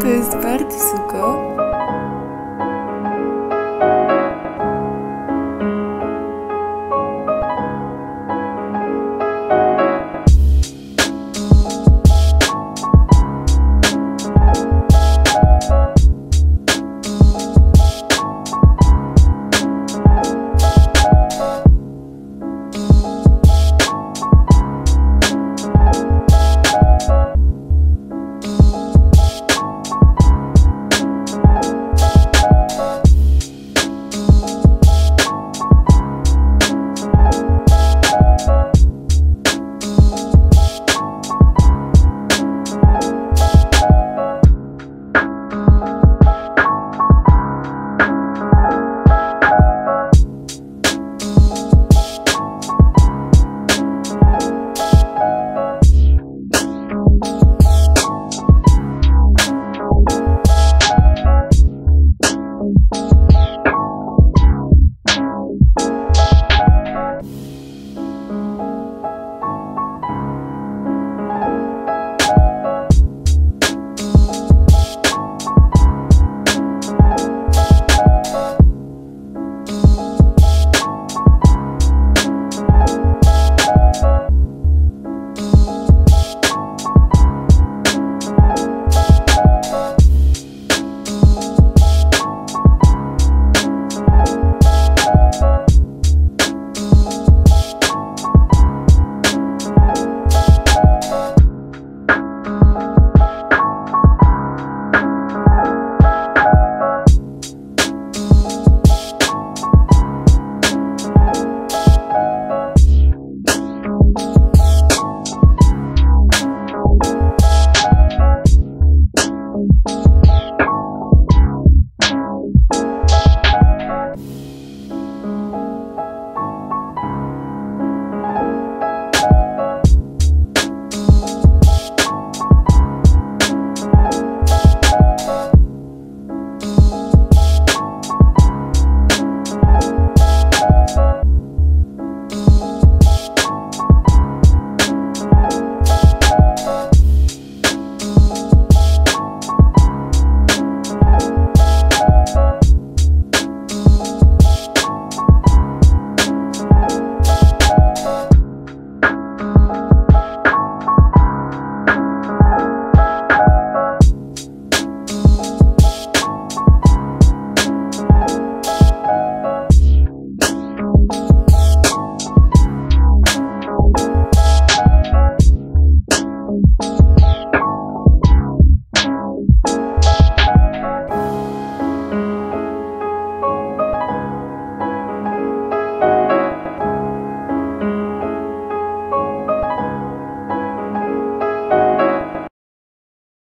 To jest bardzo suko.